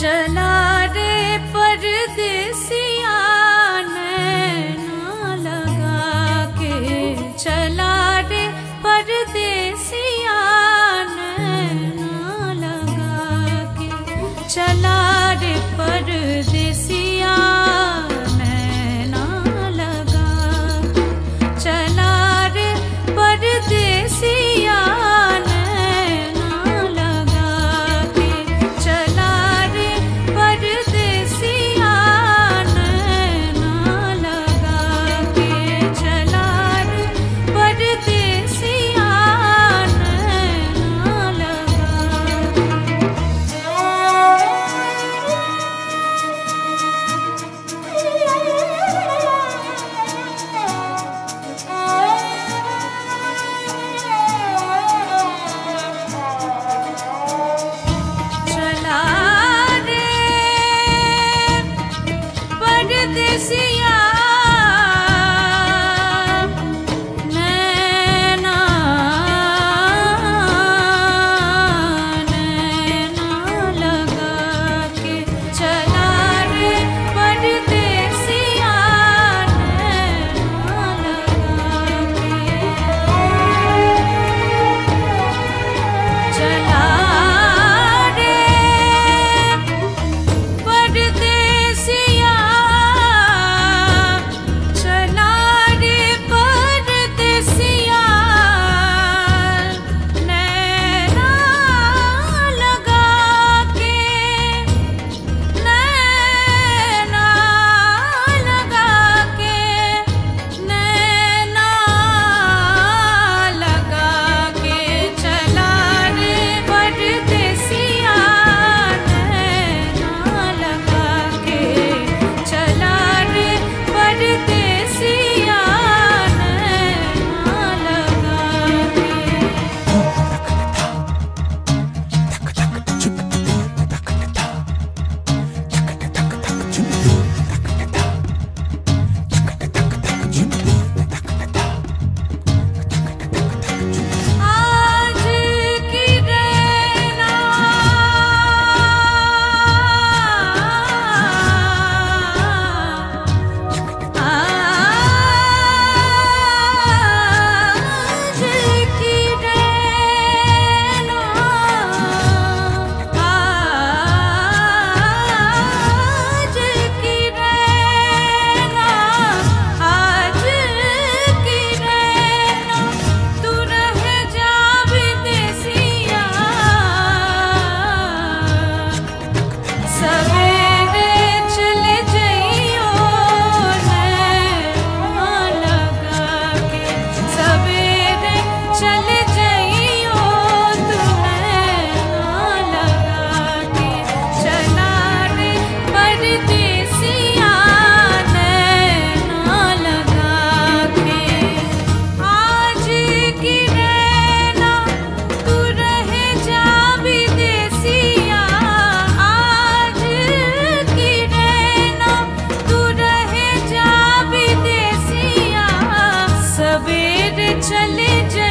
चला चले जा